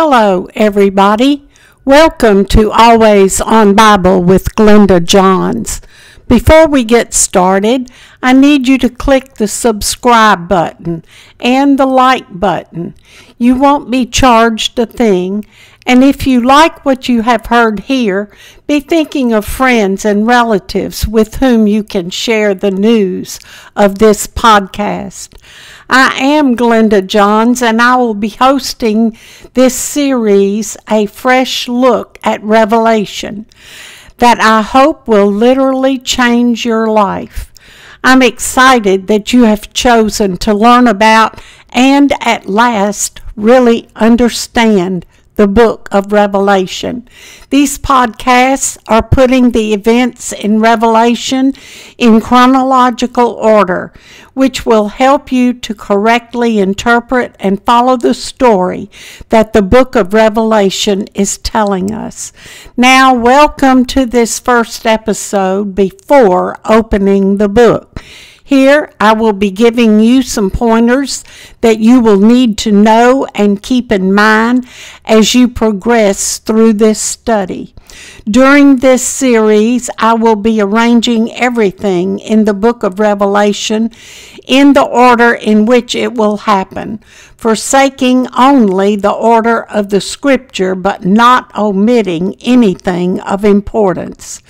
Hello, everybody. Welcome to Always on Bible with Glenda Johns. Before we get started, I need you to click the subscribe button and the like button. You won't be charged a thing, and if you like what you have heard here, be thinking of friends and relatives with whom you can share the news of this podcast. I am Glenda Johns, and I will be hosting this series, A Fresh Look at Revelation, that I hope will literally change your life. I'm excited that you have chosen to learn about and at last really understand the book of Revelation. These podcasts are putting the events in Revelation in chronological order, which will help you to correctly interpret and follow the story that the book of Revelation is telling us. Now, welcome to this first episode before opening the book. Here, I will be giving you some pointers that you will need to know and keep in mind as you progress through this study. During this series, I will be arranging everything in the book of Revelation in the order in which it will happen, forsaking only the order of the scripture, but not omitting anything of importance.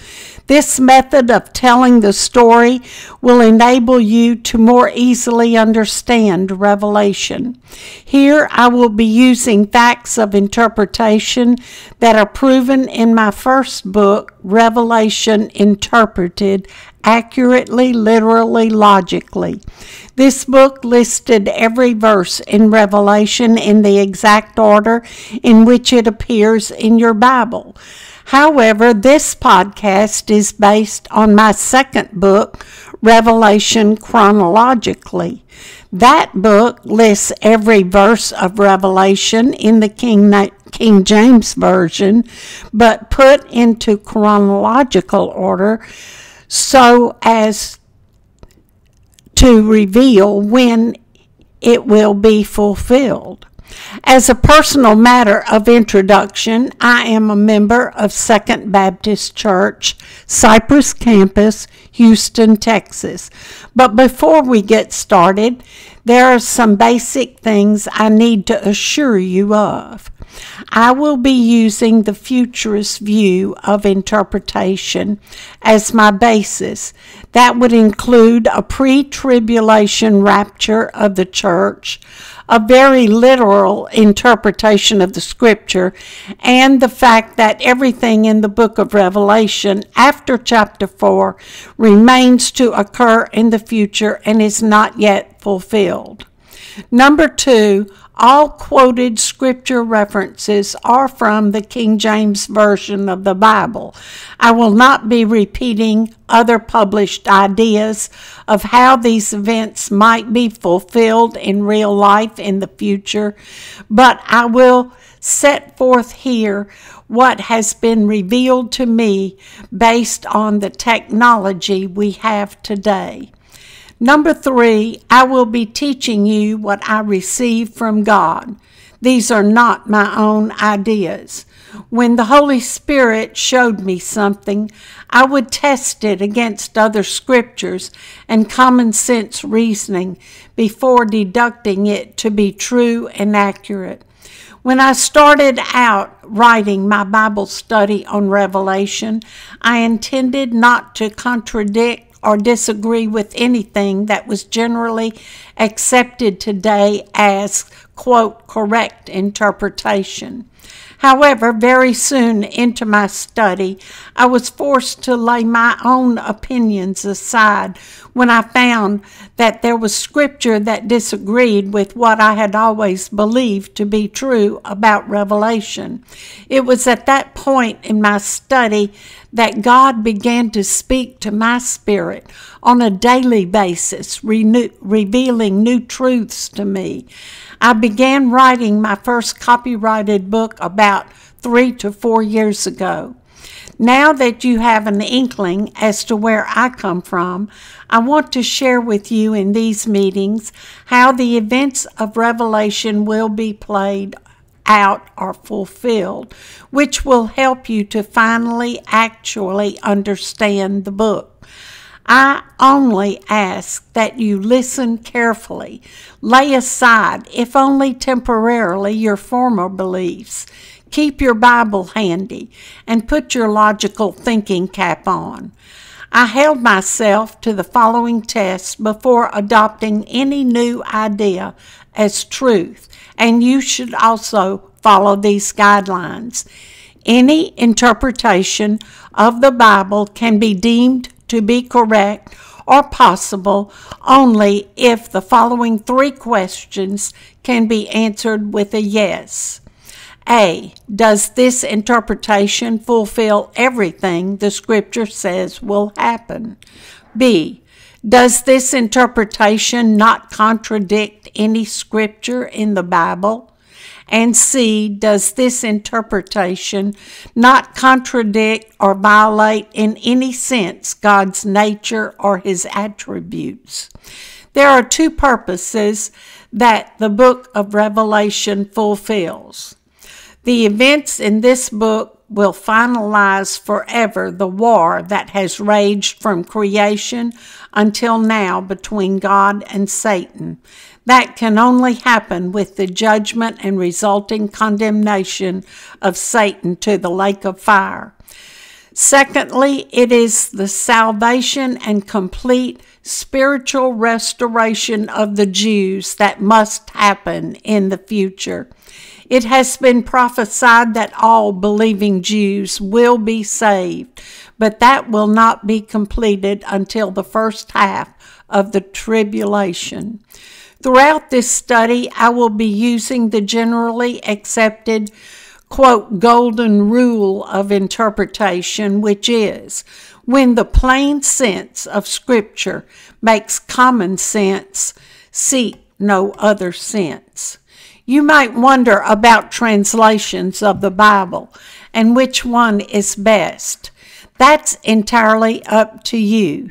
This method of telling the story will enable you to more easily understand Revelation. Here I will be using facts of interpretation that are proven in my first book, Revelation Interpreted accurately, literally, logically. This book listed every verse in Revelation in the exact order in which it appears in your Bible. However, this podcast is based on my second book, Revelation Chronologically. That book lists every verse of Revelation in the King, King James Version, but put into chronological order so as to reveal when it will be fulfilled. As a personal matter of introduction, I am a member of Second Baptist Church, Cypress Campus, Houston, Texas. But before we get started, there are some basic things I need to assure you of. I will be using the futurist view of interpretation as my basis. That would include a pre tribulation rapture of the church, a very literal interpretation of the scripture, and the fact that everything in the book of Revelation after chapter 4 remains to occur in the future and is not yet fulfilled. Number two, all quoted scripture references are from the King James Version of the Bible. I will not be repeating other published ideas of how these events might be fulfilled in real life in the future, but I will set forth here what has been revealed to me based on the technology we have today. Number three, I will be teaching you what I received from God. These are not my own ideas. When the Holy Spirit showed me something, I would test it against other scriptures and common sense reasoning before deducting it to be true and accurate. When I started out writing my Bible study on Revelation, I intended not to contradict or disagree with anything that was generally accepted today as, quote, correct interpretation. However, very soon into my study, I was forced to lay my own opinions aside when I found that there was scripture that disagreed with what I had always believed to be true about Revelation. It was at that point in my study that God began to speak to my spirit on a daily basis, renew, revealing new truths to me. I began writing my first copyrighted book about three to four years ago. Now that you have an inkling as to where I come from, I want to share with you in these meetings how the events of Revelation will be played out or fulfilled, which will help you to finally actually understand the book. I only ask that you listen carefully, lay aside, if only temporarily, your former beliefs. Keep your Bible handy and put your logical thinking cap on. I held myself to the following test before adopting any new idea as truth, and you should also follow these guidelines. Any interpretation of the Bible can be deemed to be correct or possible only if the following three questions can be answered with a yes. A. Does this interpretation fulfill everything the scripture says will happen? B. Does this interpretation not contradict any scripture in the Bible? And C, does this interpretation not contradict or violate in any sense God's nature or his attributes? There are two purposes that the book of Revelation fulfills. The events in this book will finalize forever the war that has raged from creation until now between God and Satan. That can only happen with the judgment and resulting condemnation of Satan to the lake of fire. Secondly, it is the salvation and complete spiritual restoration of the Jews that must happen in the future. It has been prophesied that all believing Jews will be saved, but that will not be completed until the first half of the tribulation. Throughout this study, I will be using the generally accepted, quote, golden rule of interpretation, which is when the plain sense of Scripture makes common sense, seek no other sense. You might wonder about translations of the Bible and which one is best. That's entirely up to you.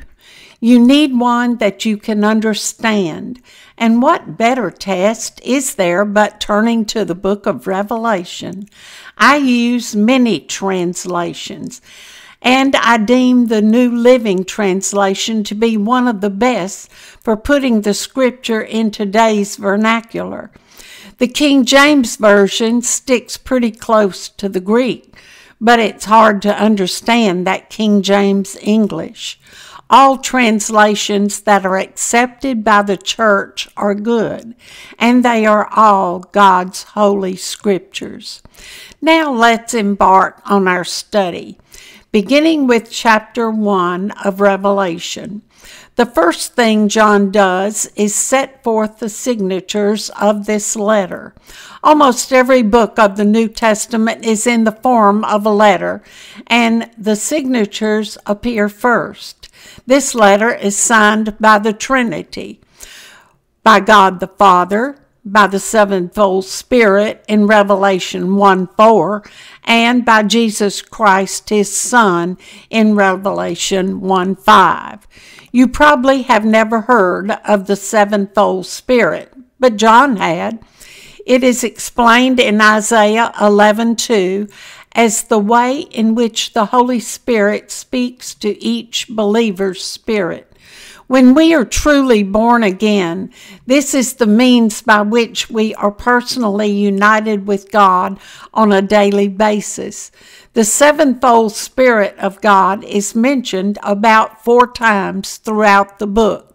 You need one that you can understand. And what better test is there but turning to the book of Revelation? I use many translations, and I deem the New Living Translation to be one of the best for putting the scripture in today's vernacular. The King James Version sticks pretty close to the Greek, but it's hard to understand that King James English. All translations that are accepted by the church are good, and they are all God's holy scriptures. Now let's embark on our study, beginning with chapter 1 of Revelation. The first thing John does is set forth the signatures of this letter. Almost every book of the New Testament is in the form of a letter, and the signatures appear first. This letter is signed by the Trinity, by God the Father, by the sevenfold Spirit in Revelation 1 4, and by Jesus Christ, his Son, in Revelation 1 5. You probably have never heard of the sevenfold Spirit, but John had. It is explained in Isaiah 11 2 as the way in which the Holy Spirit speaks to each believer's spirit. When we are truly born again, this is the means by which we are personally united with God on a daily basis. The sevenfold Spirit of God is mentioned about four times throughout the book.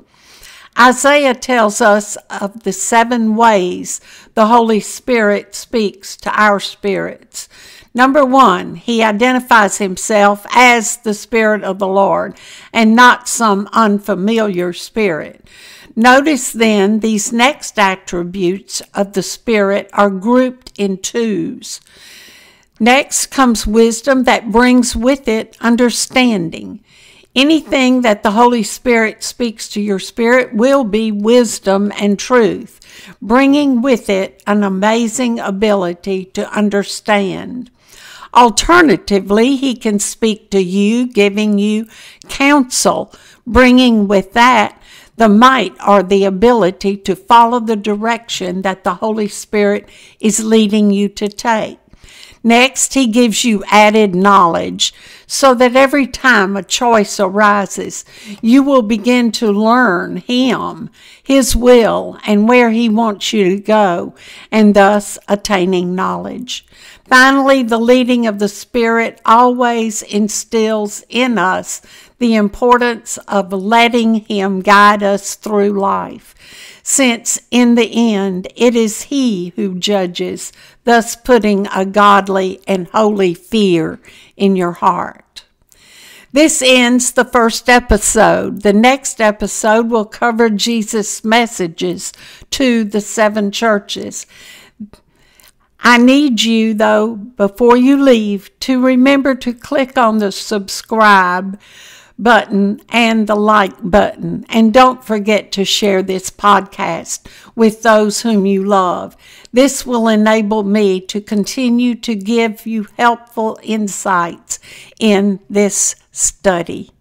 Isaiah tells us of the seven ways the Holy Spirit speaks to our spirits. Number one, he identifies himself as the Spirit of the Lord and not some unfamiliar spirit. Notice then these next attributes of the Spirit are grouped in twos. Next comes wisdom that brings with it understanding. Anything that the Holy Spirit speaks to your spirit will be wisdom and truth, bringing with it an amazing ability to understand. Alternatively, he can speak to you, giving you counsel, bringing with that the might or the ability to follow the direction that the Holy Spirit is leading you to take. Next, he gives you added knowledge so that every time a choice arises, you will begin to learn him, his will, and where he wants you to go, and thus attaining knowledge. Finally, the leading of the Spirit always instills in us the importance of letting Him guide us through life, since in the end it is He who judges, thus putting a godly and holy fear in your heart. This ends the first episode. The next episode will cover Jesus' messages to the seven churches. I need you, though, before you leave, to remember to click on the subscribe button and the like button. And don't forget to share this podcast with those whom you love. This will enable me to continue to give you helpful insights in this study.